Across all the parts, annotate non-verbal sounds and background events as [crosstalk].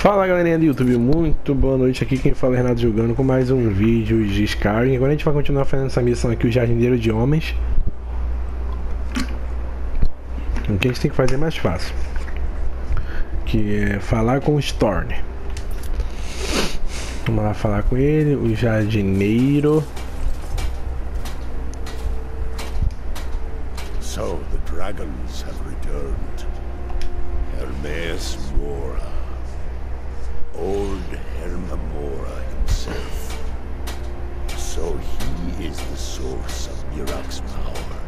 Fala galerinha do YouTube, muito boa noite aqui quem fala é Renato jogando com mais um vídeo de Skyrim Agora a gente vai continuar fazendo essa missão aqui, o Jardineiro de Homens O que a gente tem que fazer é mais fácil Que é falar com o Storm Vamos lá falar com ele, o Jardineiro So the dragons have. Hermes. Old Hermamora himself. So he is the source of Mirak's power.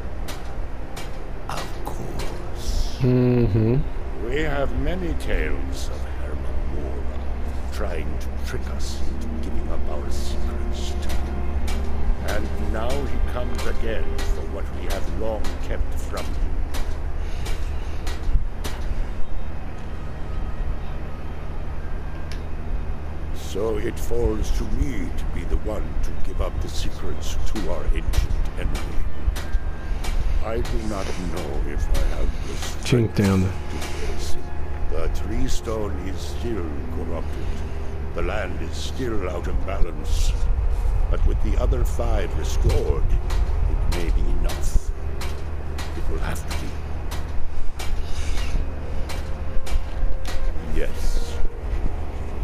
Of course. Uhum. We have many tales of Hermamora trying to trick us into giving up our secrets to him. And now he comes again for what we have long kept from him. So it falls to me to be the one to give up the secrets to our ancient enemy. I do not know if I have the strength entendo to face him. The tree stone is still corrupted. The land is still out of balance. But with the other five restored, it may be enough. It will have to be. Yes.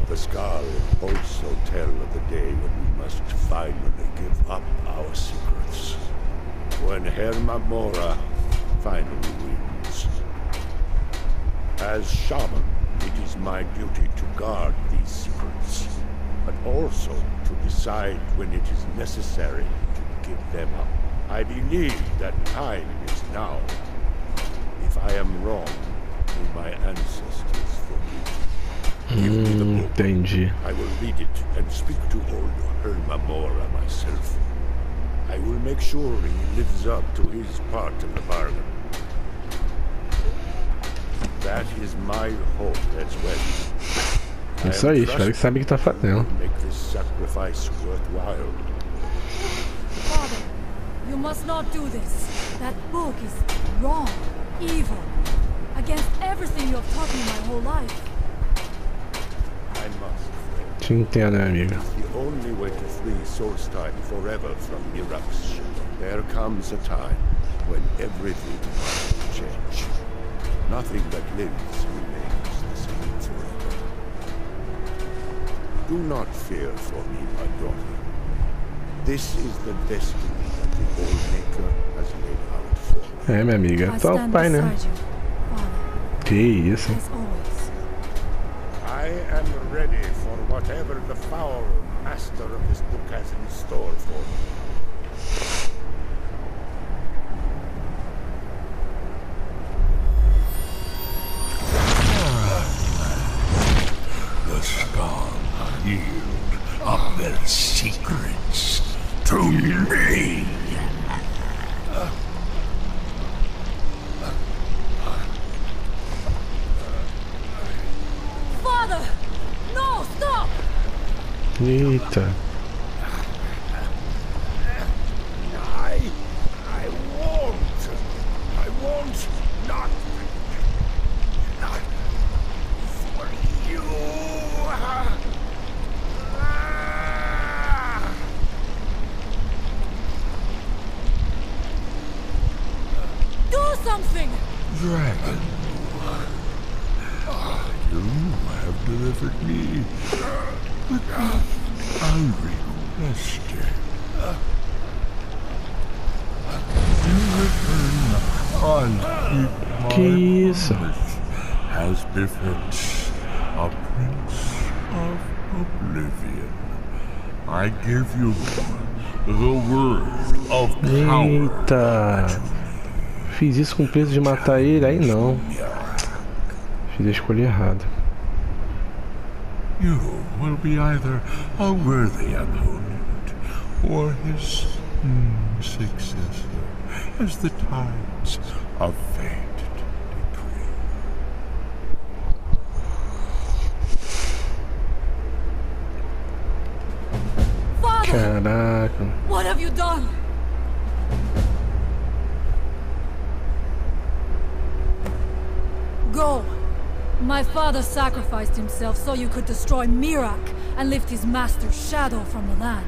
The Skal also tell of the day when we must finally give up our secrets. When Hermamora finally wins. As shaman, it is my duty to guard these secrets, but also to decide when it is necessary to give them up. I believe that time is now. If I am wrong, may my ancestors. Book. Entendi I will read it and speak to old Hermamora myself. I will make sure he lives up to his part of the bargain. That is my hope as well. I Isso aí, espero que sabe o que tá fazendo Make this sacrifice worthwhile. Father, you must not do this. That book is wrong, evil, against everything you have taught me my whole life. Te entendo, minha amiga The only way to free Time forever from Mirak's. There comes a time when everything must change. Nothing that lives remains the same forever. Do not fear for me, my daughter. This is the destiny that the Old Maker has laid out for me. É, minha amiga, tá o pai, né? Que isso. I am ready for whatever the foul master of this book has in store for me. Give you the word of power. Eita Fiz isso com o preço de matar ele, aí não. Fiz a escolha errada. You will be either a worthy opponent or his mm, successor, as the tides of you done? Go. My father sacrificed himself so you could destroy Mirak and lift his master's shadow from the land.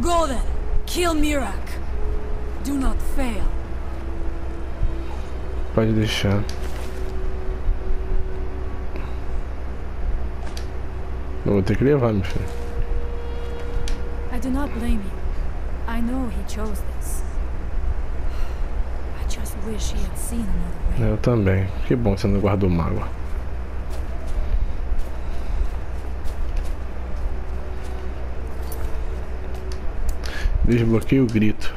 Go then, kill Mirak. Do not fail. Pode deixar. Vou ter que levar, meu filho. Do not blame you. I know he chose this. I just wish he had seen another way. Eu também. Que bom que você não guardou mágoa. Desbloqueio o grito.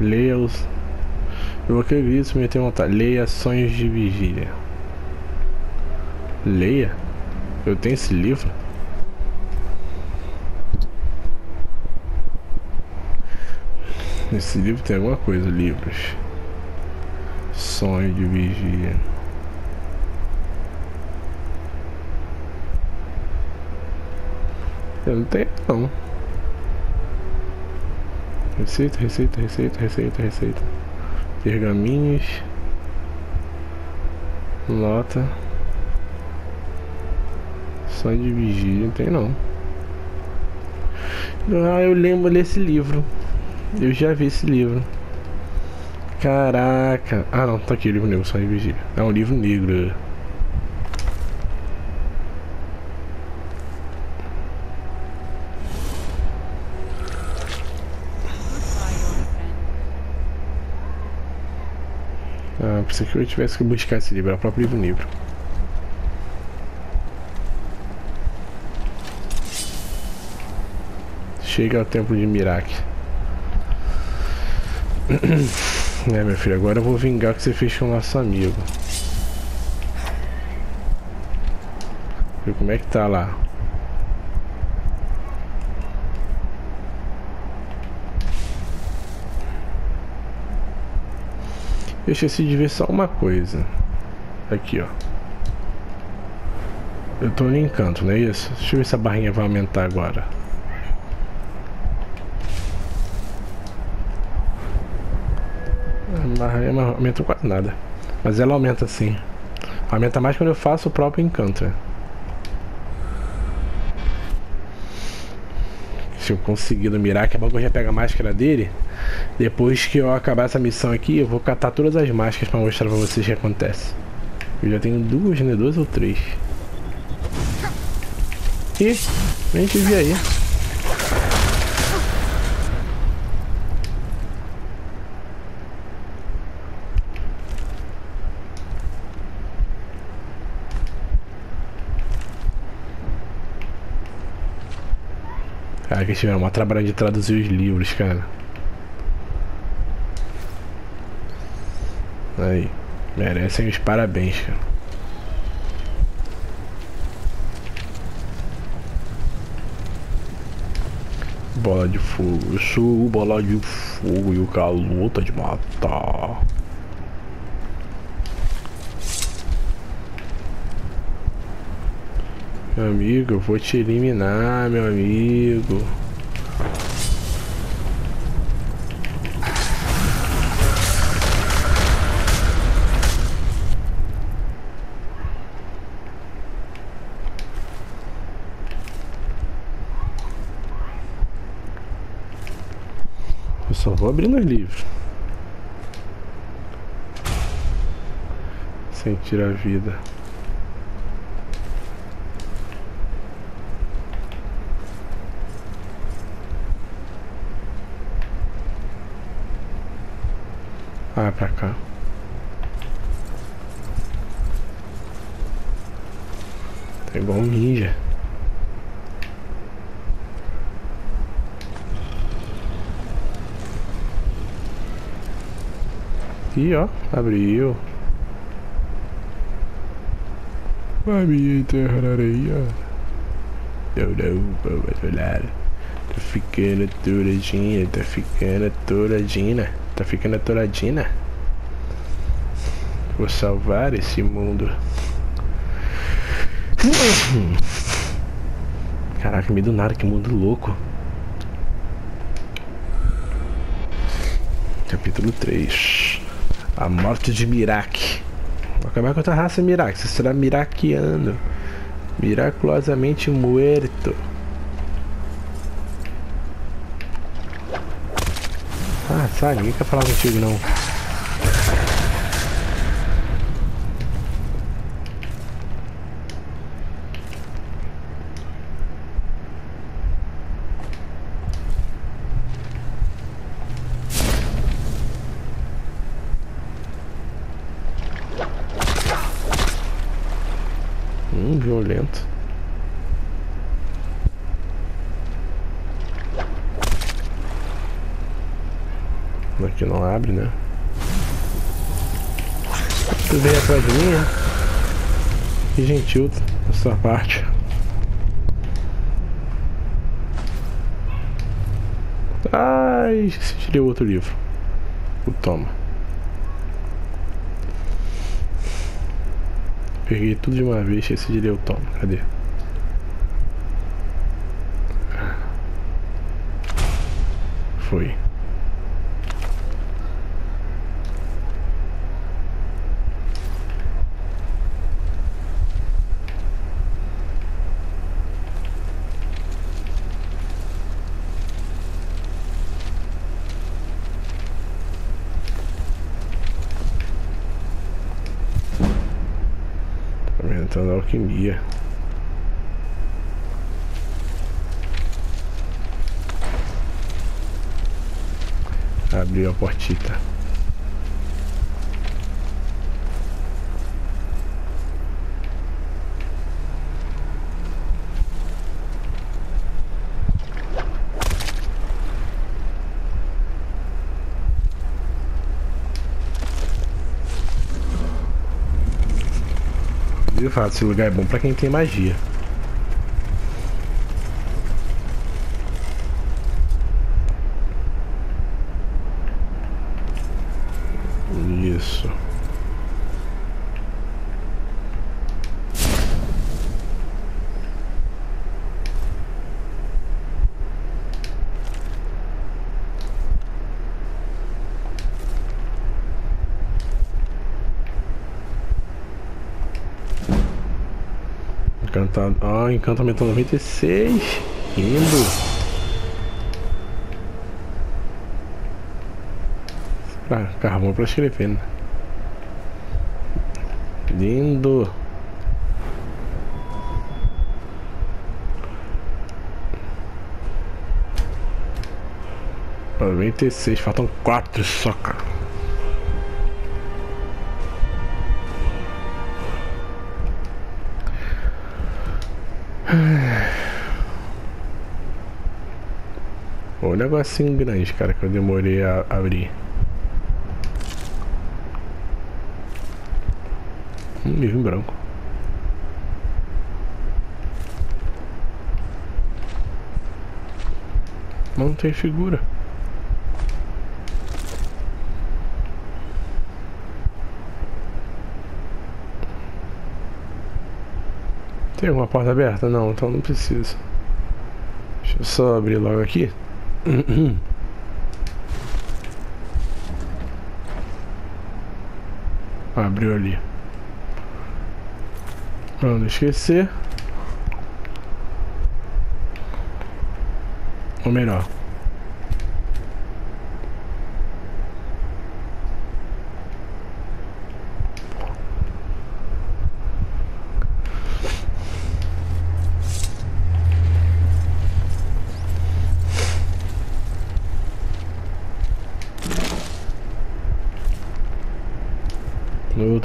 Leia os. Desbloqueio o grito, me tem vontade. Leia sonhos de vigília. Leia? Eu tenho esse livro? Esse livro tem alguma coisa, livros. Sonho de vigília. Eu não tenho não. Receita, receita, receita, receita, receita. Pergaminhos. Nota. Sonho de vigília, não tem não. Ah, eu lembro desse livro. Eu já vi esse livro. Caraca. Ah não, tá aqui o livro negro, Sonho de vigília. É um livro negro. Pensei que eu tivesse que buscar esse livro, é o próprio livro. Chega ao templo de Mirak. [clears throat] É, meu filho, agora eu vou vingar o que você fez com o nosso amigo. Viu como é que tá lá? Eu esqueci de ver só uma coisa. Aqui, ó. Eu tô encanto, não é isso? Deixa eu ver se a barrinha vai aumentar agora. A barrinha não aumenta quase nada. Mas ela aumenta sim. Aumenta mais quando eu faço o próprio encanto. Se eu conseguir mirar, que a bagulho já pega a máscara dele. Depois que eu acabar essa missão aqui, eu vou catar todas as máscaras pra mostrar pra vocês o que acontece. Eu já tenho duas, né? Duas ou três. Ih, nem te vi aí. Cara, que tiveram uma trabalho de traduzir os livros, cara. Aí. Merecem os parabéns, cara. Bola de fogo. Eu sou bola de fogo e o calor tá de matar. Meu amigo, eu vou te eliminar, meu amigo. Só vou abrindo os livros. Sentir a vida. Ah, pra cá. Tá igual um ninja. Ih, ó, abriu. Vai me enterrar na areia. Não, não, vamos olhar. Tá ficando douradinha, tá ficando douradinha, tá ficando douradinha. Vou salvar esse mundo. Caraca, meio do nada, que mundo louco. Capítulo 3 A morte de Mirak. Vou acabar com outra raça Mirak. Você será miraquiano. Miraculosamente muerto. Ah, sai, ninguém quer falar contigo não. Hum, violento. Aqui não abre, né? Tu veio atrás de mim, né? Que gentil da sua parte. Ai, esqueci de ler outro livro. O toma. Peguei tudo de uma vez, esqueci de ler o toma. Cadê? Foi. Aumentando a alquimia. Abriu a portita. De fato, esse lugar é bom pra quem tem magia. Isso. Encantado. Ah, encantamento 96. Lindo. Ah, carvão pra escrever, né? Lindo. E seis, faltam quatro só, cara. Negocinho grande, cara, que eu demorei a abrir. Um livro branco. Não tem figura. Tem alguma porta aberta? Não, então não precisa. Deixa eu só abrir logo aqui. Abriu ali. Pra não esquecer. Ou melhor.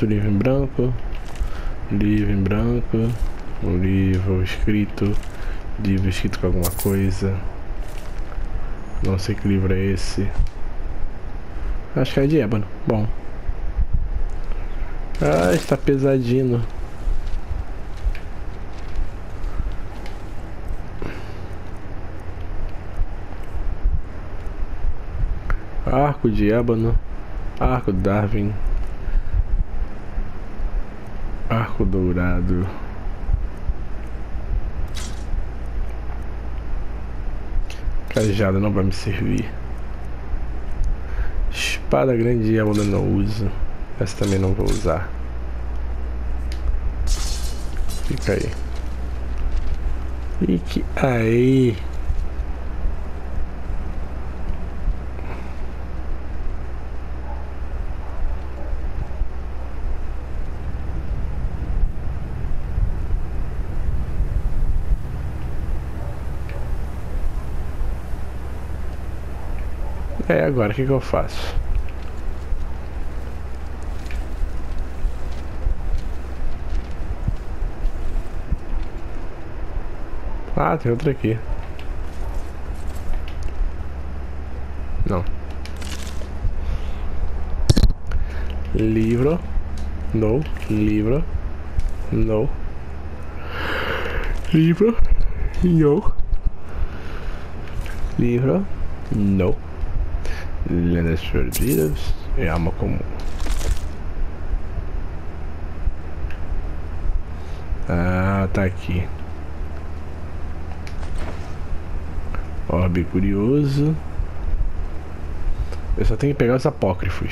Outro livro em branco. Livro em branco. Um livro escrito. Livro escrito com alguma coisa. Não sei que livro é esse. Acho que é de ébano. Bom. Ah, está pesadinho. Arco de ébano. Arco Darwin. Arco dourado. Cajado não vai me servir. Espada grande e eu não uso. Essa também não vou usar. Fica aí. Fique aí. É, agora o que, que eu faço? Ah, tem outra aqui. Não. Livro. No. Livro. No. Livro. No. Livro. No. Lendas perdidas. É arma comum. Ah, tá aqui. Orbe curioso. Eu só tenho que pegar os apócrifos.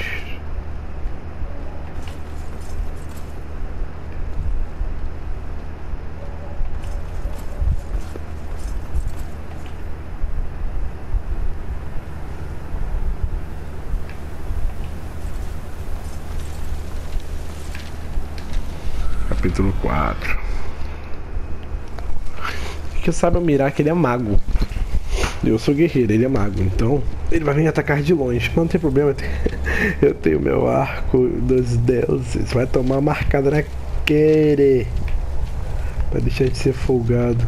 Capítulo 4. Que eu saiba mirar que ele é mago. Eu sou guerreiro, ele é mago, então ele vai vir atacar de longe. Mas não tem problema, eu tenho [laughs] meu arco dos deuses. Vai tomar marcada na querer. Pra deixar de ser folgado.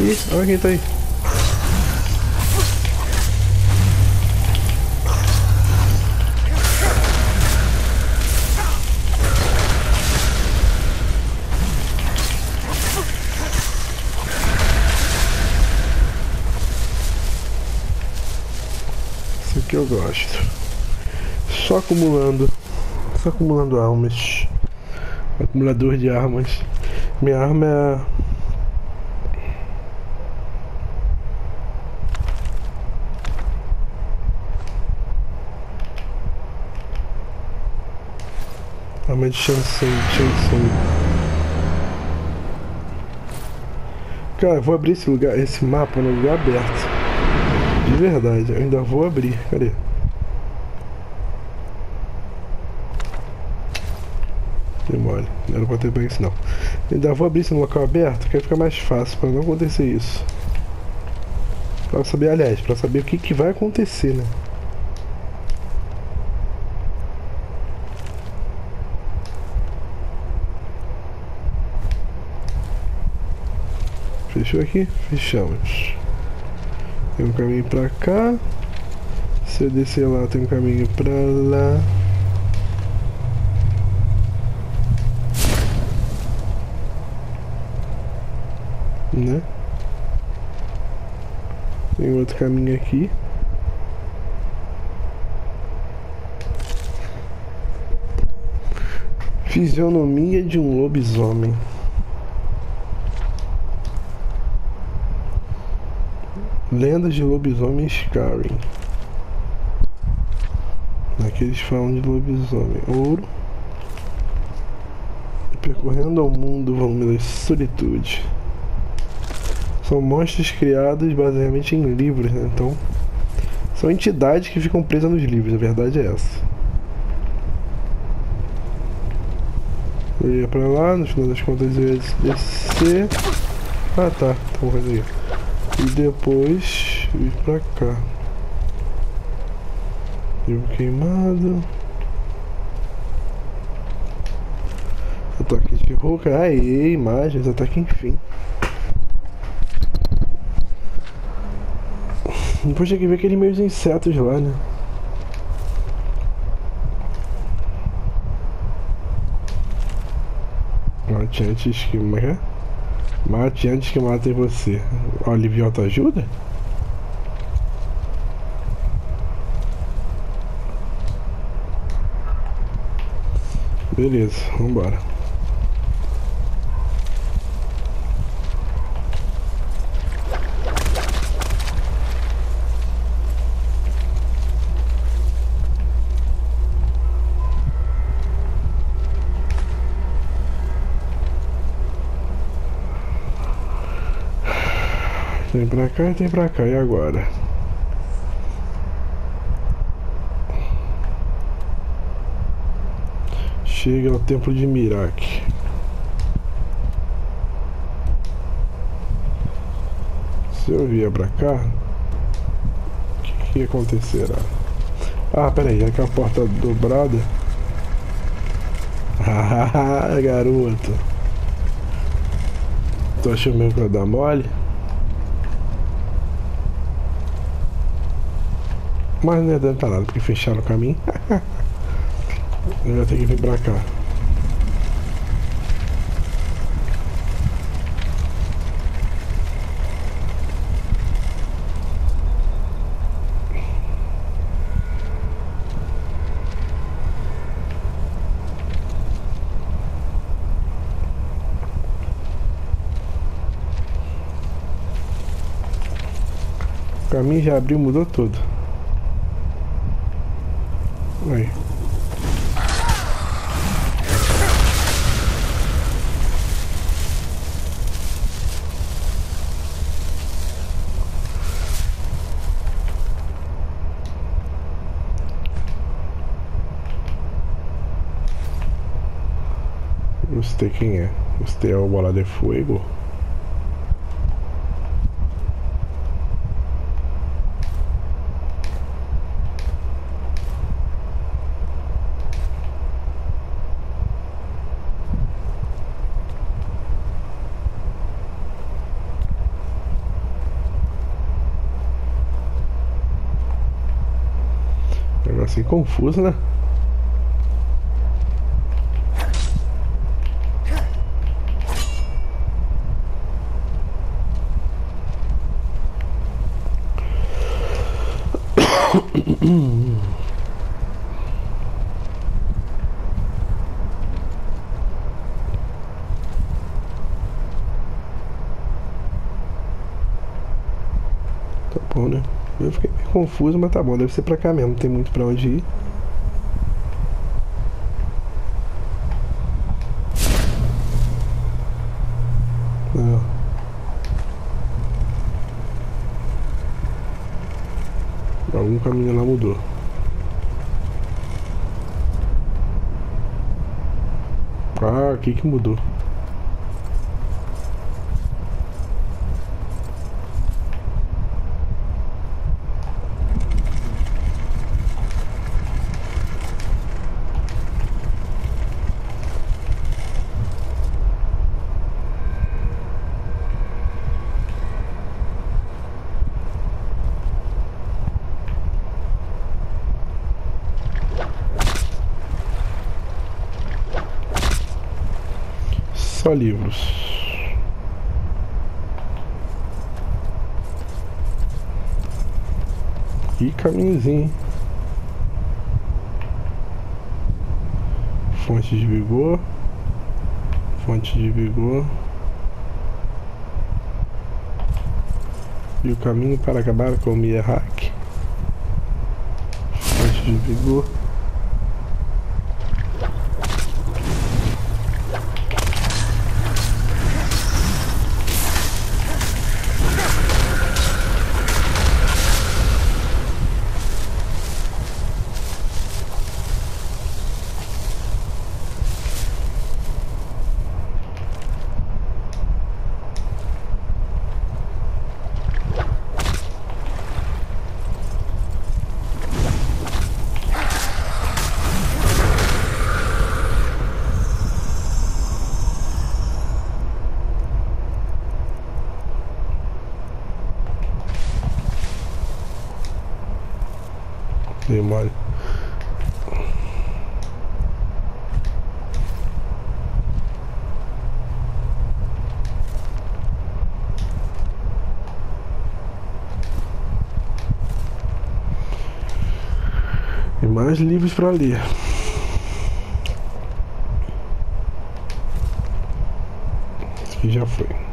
Ih, olha quem tá aí. Que eu gosto. Só acumulando. Só acumulando armas. Acumulador de armas. Minha arma é. Arma de Shansei, Shansei. Cara, vou abrir esse lugar, esse mapa no lugar aberto. De verdade, eu ainda vou abrir. Cadê? Demole. Não era pra ter pego isso não. Ainda vou abrir isso no local aberto, que aí fica mais fácil pra não acontecer isso. Pra saber, aliás, pra saber o que, que vai acontecer, né? Fechou aqui? Fechamos. Tem um caminho pra cá. Se eu descer lá, tem um caminho pra lá. Né? Tem outro caminho aqui. Fisionomia de um lobisomem. Lendas de lobisomem Skyrim. Aqui eles falam de lobisomem. Ouro. Percorrendo ao mundo, volume da solitude. São monstros criados basicamente em livros, né? Então, são entidades que ficam presas nos livros, a verdade é essa. Eu ia pra lá, no final das contas eu ia descer. Ah tá, então vai aí e depois ir pra cá. Vivo queimado. Ataque de rouca. Aê, imagens, ataque enfim. Depois tinha que ver aqueles meus insetos lá, né? Antes que. Como é que é? Mate antes que matem você. Olivia ajuda? Beleza, vambora. Pra cá e tem pra cá, e agora? Chega ao templo de Mirak. Se eu vier pra cá, o que, que acontecerá? Ah, peraí, é que a porta dobrada. [laughs] Ah, garoto. Tô achando mesmo que vai dar mole? Mas não é adianta nada, porque fecharam o caminho. [laughs] Eu vou ter que vir pra cá. O caminho já abriu, mudou tudo. Aí. Você quem é? Você é o bola de fogo? Negócio confuso, né? Tá bom, né? Eu fiquei meio confuso, mas tá bom, deve ser pra cá mesmo, não tem muito pra onde ir. Não. Algum caminho lá mudou. Ah, aqui que mudou. Só livros. E caminhozinho. Fonte de vigor. Fonte de vigor. E o caminho para acabar com o Miyahaki. Fonte de vigor. Mole. Tem mais livros pra ler. Aqui já foi.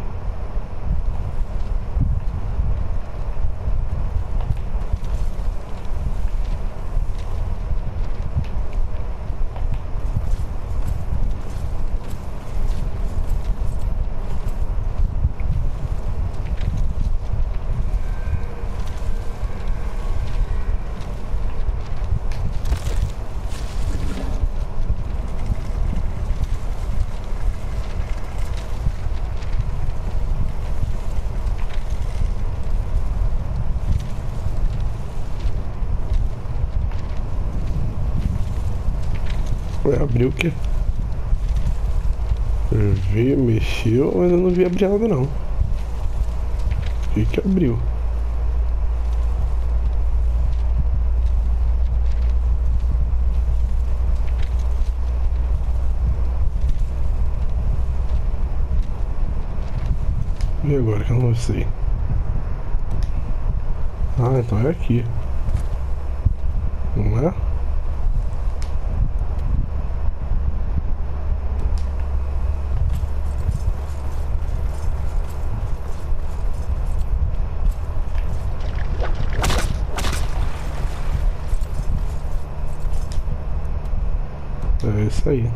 Abriu o quê? Vi, mexeu, mas eu não vi abrir nada não. O que que abriu? E agora que eu não sei? Ah, então é aqui. Não? É isso aí.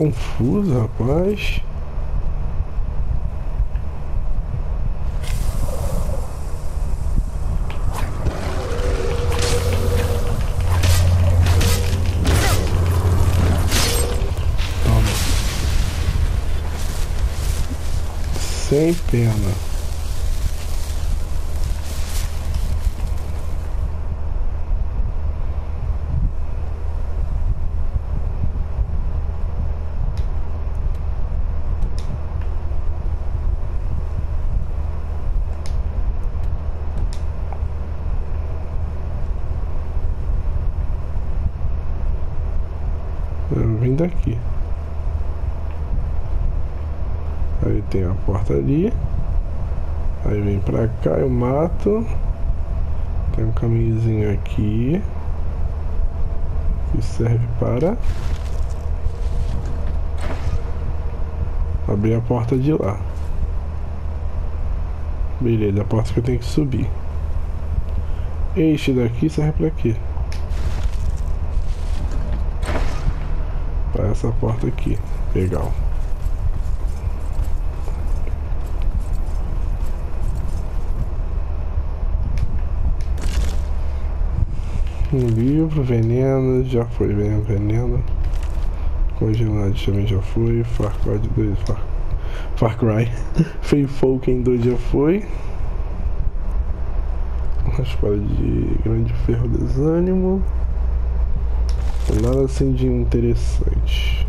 Jogar confuso, rapaz. Toma. Sem pena. Eu vim daqui. Aí tem a porta ali. Aí vem pra cá, eu mato. Tem um caminhozinho aqui. Que serve para abrir a porta de lá. Beleza, a porta que eu tenho que subir. Este daqui serve pra quê? Pra essa porta aqui. Legal. Um livro, veneno, já foi veneno, veneno. Congelado também já foi. Far Cry 2, Far, Far Cry. [laughs] Feifolken 2 já foi. Uma espada de grande ferro desânimo. Nada assim de interessante.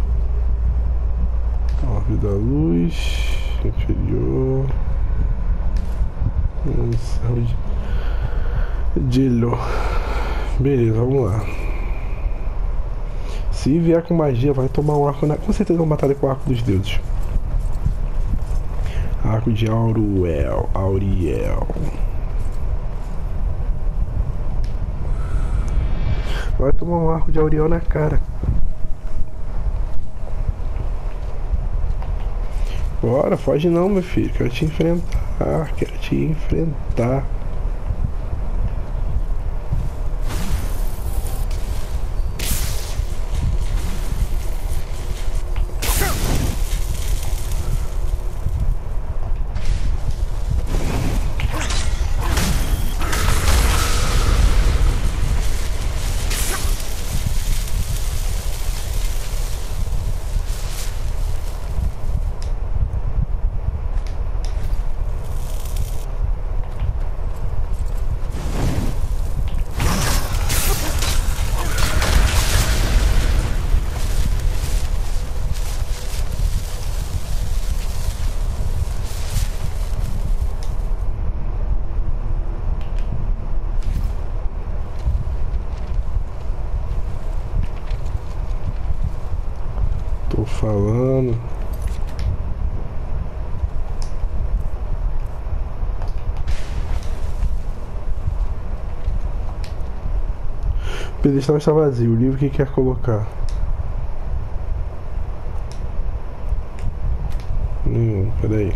Orbe da luz. Inferior. Um servo de. Dilho. Beleza, vamos lá. Se vier com magia, vai tomar um arco na. Com certeza vão matar com o arco dos deuses. Arco de Auruel. Auriel. Vai tomar um arco de Auriel na cara. Bora, foge não, meu filho. Quero te enfrentar. Quero te enfrentar. Tô falando. O pedestal está vazio. O livro que quer colocar? Nenhum, peraí.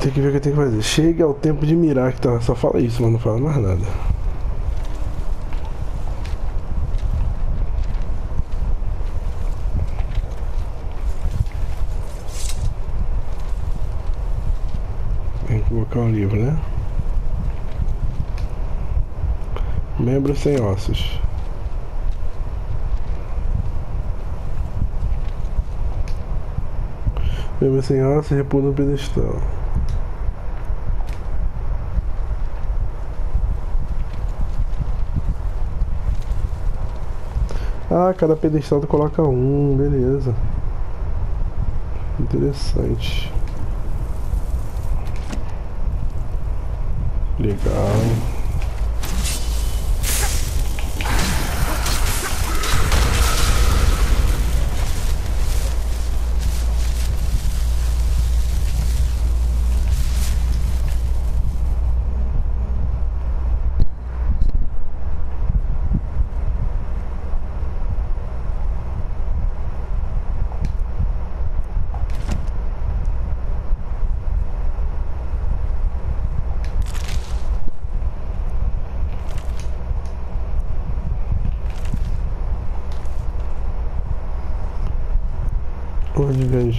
Tem que ver o que eu tenho que fazer. Chega ao tempo de mirar que tá. Só fala isso, mas não fala mais nada. membro, né? Membro sem ossos. Membro sem ossos repousa no pedestal. Ah, cada pedestal tu coloca um, beleza. Interessante. Legal.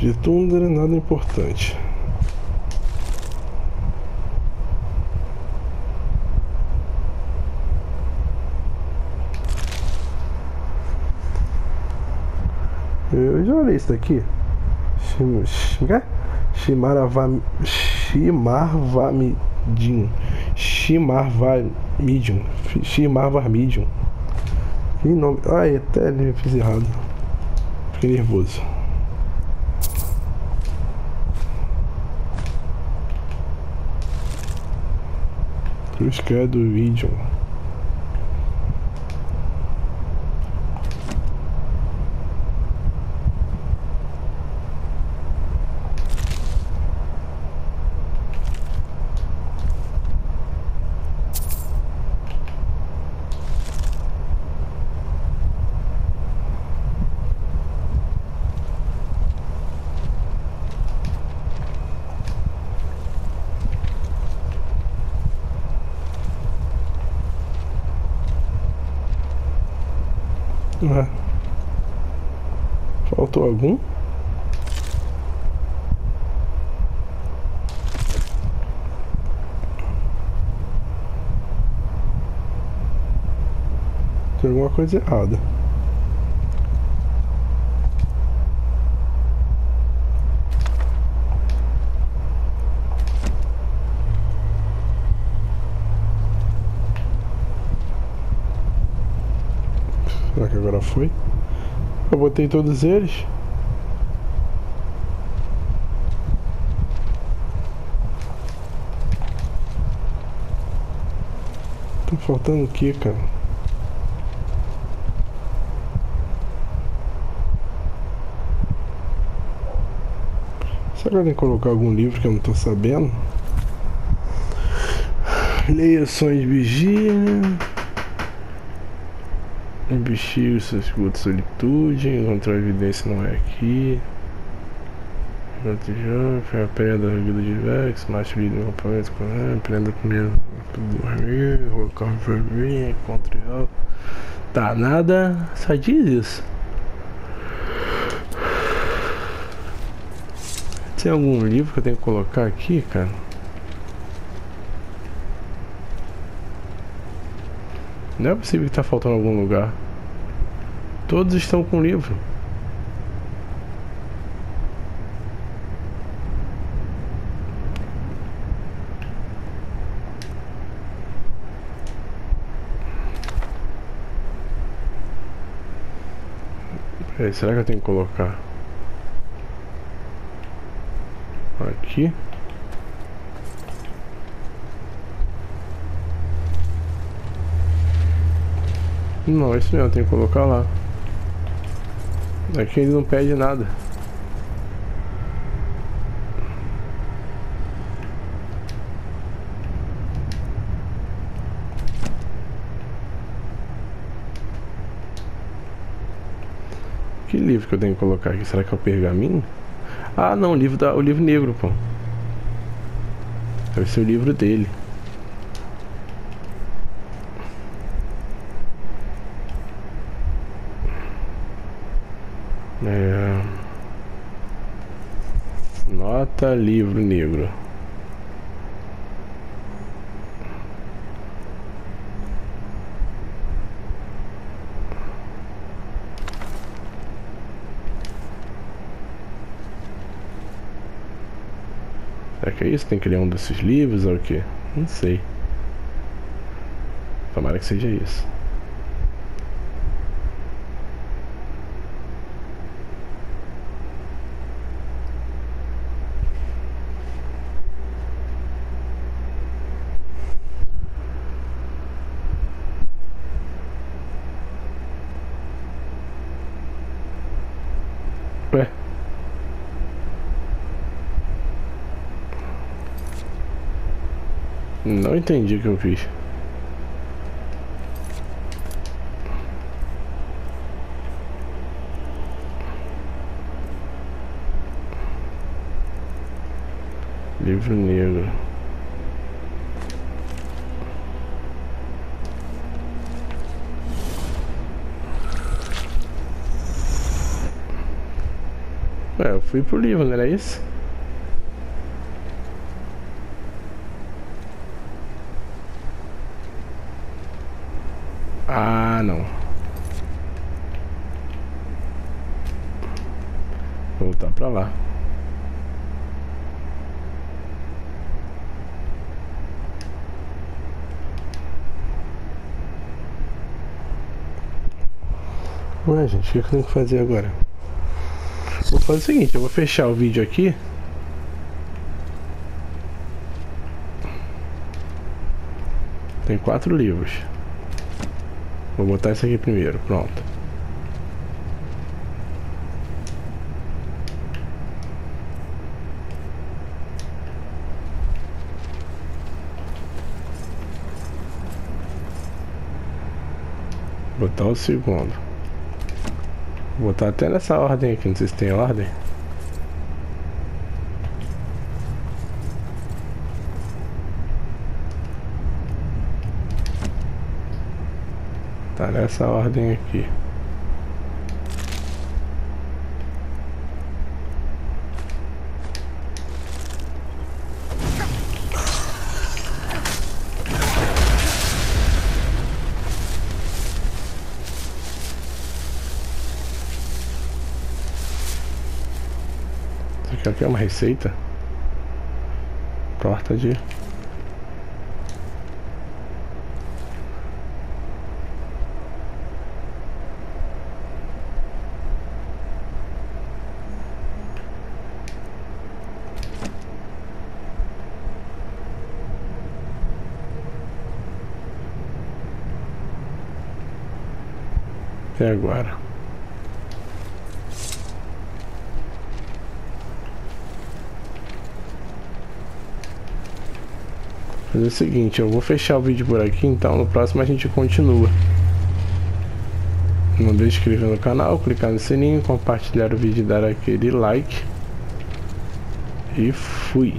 De tundra, nada importante. Eu já olhei isso daqui. Shimarvamidin. Shimarvamidin. Shimarvamidin. Que nome. Ai, até fiz errado. Fiquei nervoso. Cruz Credo Vision. Ué. Faltou algum? Tem alguma coisa errada. Será que agora foi? Eu botei todos eles. Tá faltando o que, cara? Será que eu colocar algum livro que eu não tô sabendo? Leia Sonhos Vigia. Investir o seu escudo solitude, encontrar evidência não é aqui. Jump, aprenda a vida de Vex, no acampamento com ele, aprenda primeiro dormir, colocar um vermelho, contra ela. Tá, nada, só diz isso. Tem algum livro que eu tenho que colocar aqui, cara? Não é possível que tá faltando algum lugar. Todos estão com livro. Peraí, será que eu tenho que colocar aqui? Não, isso mesmo, tem que colocar lá. Aqui ele não pede nada. Que livro que eu tenho que colocar aqui? Será que é o pergaminho? Ah, não, o livro, da, o livro negro, pô. Deve ser o livro dele. É... Nota livro negro. Será que é isso? Tem que ler um desses livros ou o quê? Não sei. Tomara que seja isso. Ué? Não entendi o que eu fiz. Livro negro. Ué, eu fui pro livro, não era isso? Ah, não. Voltar pra lá. Ué, gente, o que eu tenho que fazer agora? Vou fazer o seguinte, eu vou fechar o vídeo aqui. Tem quatro livros. Vou botar esse aqui primeiro, pronto. Botar o segundo. Vou botar até nessa ordem aqui, não sei se tem ordem. Nessa ordem aqui. Isso aqui é uma receita. Torta de Até agora. Fazer o seguinte, eu vou fechar o vídeo por aqui, então no próximo a gente continua. Não deixe de inscrever no canal, clicar no sininho, compartilhar o vídeo e dar aquele like. E fui.